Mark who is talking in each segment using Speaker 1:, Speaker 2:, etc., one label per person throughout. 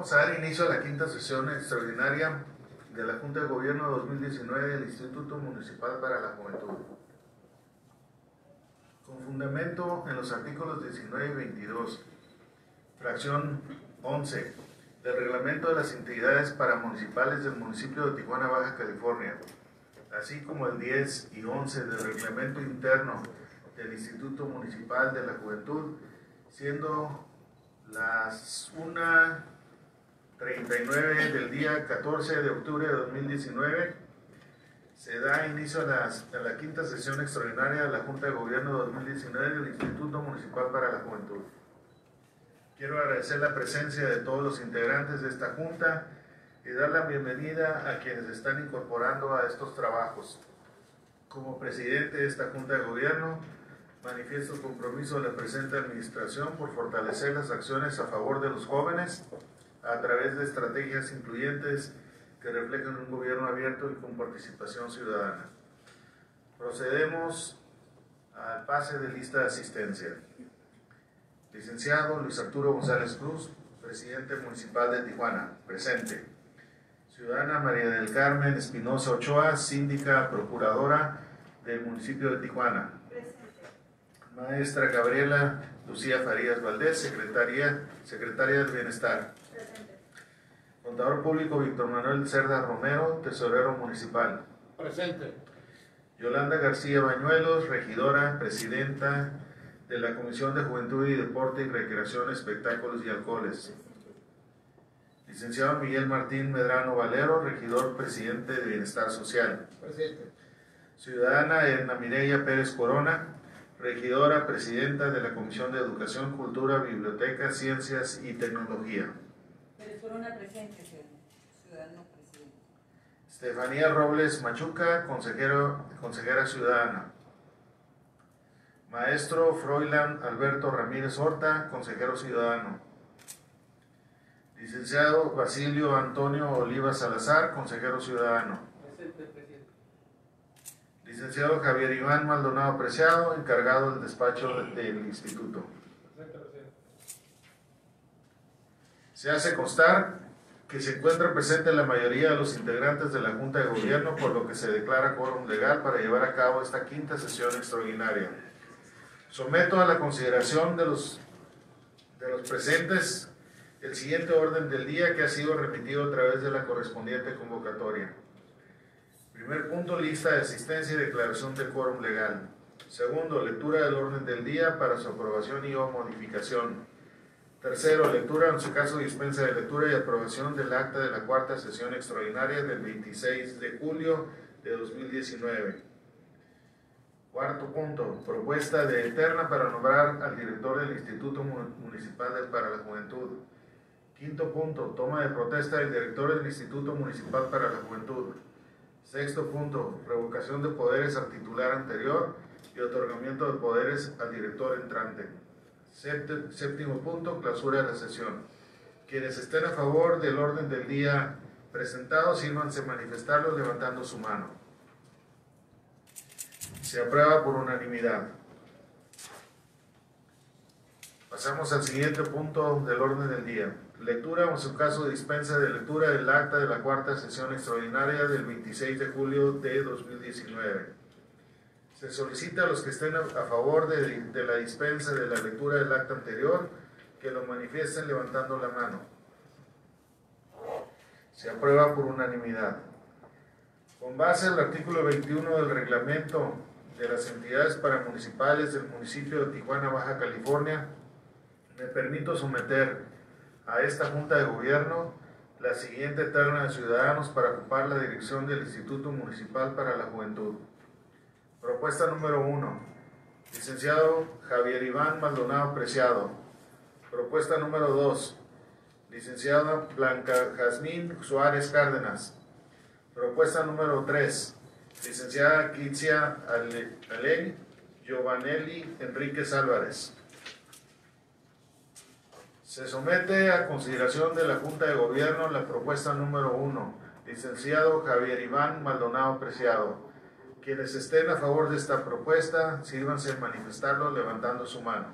Speaker 1: Vamos a dar inicio a la quinta sesión extraordinaria de la Junta de Gobierno 2019 del Instituto Municipal para la Juventud. Con fundamento en los artículos 19 y 22, fracción 11 del Reglamento de las Entidades Paramunicipales del Municipio de Tijuana, Baja California, así como el 10 y 11 del Reglamento Interno del Instituto Municipal de la Juventud, siendo las 1.39 del día 14 de octubre de 2019, se da inicio a, a la quinta sesión extraordinaria de la Junta de Gobierno 2019 del Instituto Municipal para la Juventud. Quiero agradecer la presencia de todos los integrantes de esta Junta y dar la bienvenida a quienes están incorporando a estos trabajos. Como presidente de esta Junta de Gobierno, manifiesto el compromiso de la presente Administración por fortalecer las acciones a favor de los jóvenes a través de estrategias incluyentes que reflejan un gobierno abierto y con participación ciudadana. Procedemos al pase de lista de asistencia. Licenciado Luis Arturo González Cruz, presidente municipal de Tijuana, presente. Ciudadana María del Carmen Espinosa Ochoa, síndica procuradora del municipio de Tijuana. Maestra Gabriela Lucía Farías Valdés, secretaria, secretaria del Bienestar. Contador público Víctor Manuel Cerda Romero, tesorero municipal.
Speaker 2: Presente.
Speaker 1: Yolanda García Bañuelos, regidora, presidenta de la Comisión de Juventud y Deporte y Recreación, Espectáculos y Alcoholes. Licenciado Miguel Martín Medrano Valero, regidor, presidente de Bienestar Social.
Speaker 2: Presente.
Speaker 1: Ciudadana Edna Mireya Pérez Corona, regidora, presidenta de la Comisión de Educación, Cultura, Biblioteca, Ciencias y Tecnología.
Speaker 3: Presente, ciudadano presidente.
Speaker 1: Estefanía Robles Machuca, consejero, consejera ciudadana. Maestro Froilan Alberto Ramírez Horta, consejero ciudadano. Licenciado Basilio Antonio Oliva Salazar, consejero ciudadano.
Speaker 2: Presente.
Speaker 1: Licenciado Javier Iván Maldonado Preciado, encargado del despacho del instituto. Se hace constar que se encuentra presente la mayoría de los integrantes de la Junta de Gobierno, por lo que se declara quórum legal para llevar a cabo esta quinta sesión extraordinaria. Someto a la consideración de los, de los presentes el siguiente orden del día que ha sido remitido a través de la correspondiente convocatoria. Primer punto, lista de asistencia y declaración del quórum legal. Segundo, lectura del orden del día para su aprobación y o modificación. Tercero, lectura, en su caso dispensa de lectura y aprobación del acta de la cuarta sesión extraordinaria del 26 de julio de 2019. Cuarto punto, propuesta de eterna para nombrar al director del Instituto Mu- Municipal de- para la Juventud. Quinto punto, toma de protesta del director del Instituto Municipal para la Juventud. Sexto punto, revocación de poderes al titular anterior y otorgamiento de poderes al director entrante. Séptimo punto, clausura de la sesión. Quienes estén a favor del orden del día presentado, sírvanse manifestarlo levantando su mano. Se aprueba por unanimidad. Pasamos al siguiente punto del orden del día. Lectura o en su caso dispensa de lectura del acta de la cuarta sesión extraordinaria del 26 de julio de 2019. Se solicita a los que estén a favor de, de la dispensa de la lectura del acta anterior que lo manifiesten levantando la mano. Se aprueba por unanimidad. Con base al artículo 21 del reglamento de las entidades paramunicipales del municipio de Tijuana, Baja California, me permito someter a esta Junta de Gobierno la siguiente terna de ciudadanos para ocupar la dirección del Instituto Municipal para la Juventud. Propuesta número uno, licenciado Javier Iván Maldonado Preciado. Propuesta número dos, licenciada Blanca Jazmín Suárez Cárdenas. Propuesta número tres, licenciada Kitsia Ale- Giovanelli Enríquez Álvarez. Se somete a consideración de la Junta de Gobierno la propuesta número uno, licenciado Javier Iván Maldonado Preciado. Quienes estén a favor de esta propuesta, sírvanse en manifestarlo levantando su mano.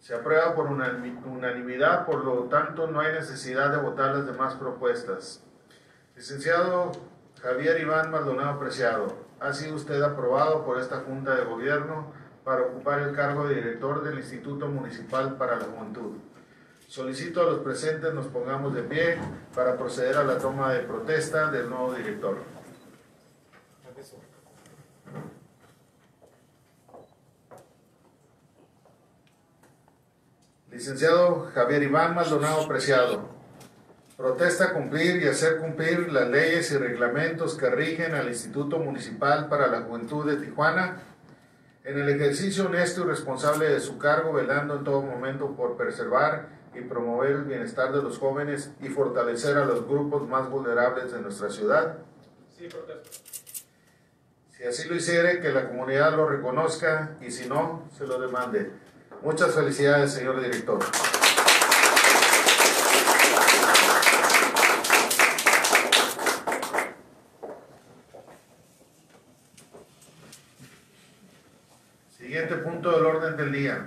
Speaker 1: Se aprueba por unanimi- unanimidad, por lo tanto no hay necesidad de votar las demás propuestas. Licenciado Javier Iván Maldonado Preciado, ha sido usted aprobado por esta Junta de Gobierno para ocupar el cargo de director del Instituto Municipal para la Juventud. Solicito a los presentes nos pongamos de pie para proceder a la toma de protesta del nuevo director. Licenciado Javier Iván Maldonado Preciado, protesta cumplir y hacer cumplir las leyes y reglamentos que rigen al Instituto Municipal para la Juventud de Tijuana en el ejercicio honesto y responsable de su cargo, velando en todo momento por preservar y promover el bienestar de los jóvenes y fortalecer a los grupos más vulnerables de nuestra ciudad.
Speaker 2: Sí, protesto.
Speaker 1: Si así lo hiciere, que la comunidad lo reconozca y si no, se lo demande. Muchas felicidades, señor director. Siguiente punto del orden del día.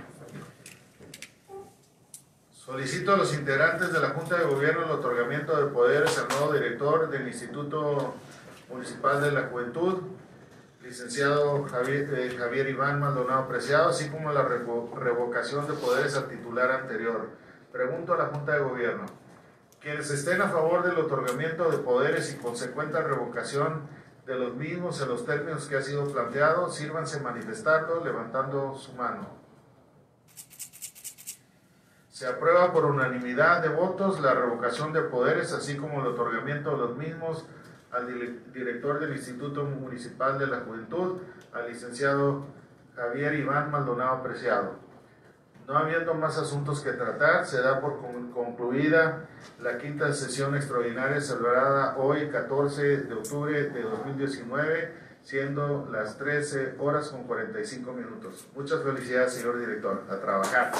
Speaker 1: Solicito a los integrantes de la Junta de Gobierno el otorgamiento de poderes al nuevo director del Instituto Municipal de la Juventud, licenciado Javier, eh, Iván Maldonado Preciado, así como la revo- revocación de poderes al titular anterior. Pregunto a la Junta de Gobierno, quienes estén a favor del otorgamiento de poderes y consecuente revocación de los mismos en los términos que ha sido planteado, sírvanse manifestarlo levantando su mano. Se aprueba por unanimidad de votos la revocación de poderes, así como el otorgamiento de los mismos al dire- director del Instituto Municipal de la Juventud, al licenciado Javier Iván Maldonado Preciado. No habiendo más asuntos que tratar, se da por con- concluida la quinta sesión extraordinaria celebrada hoy, 14 de octubre de 2019, siendo las 13 horas con 45 minutos. Muchas felicidades, señor director. A trabajar.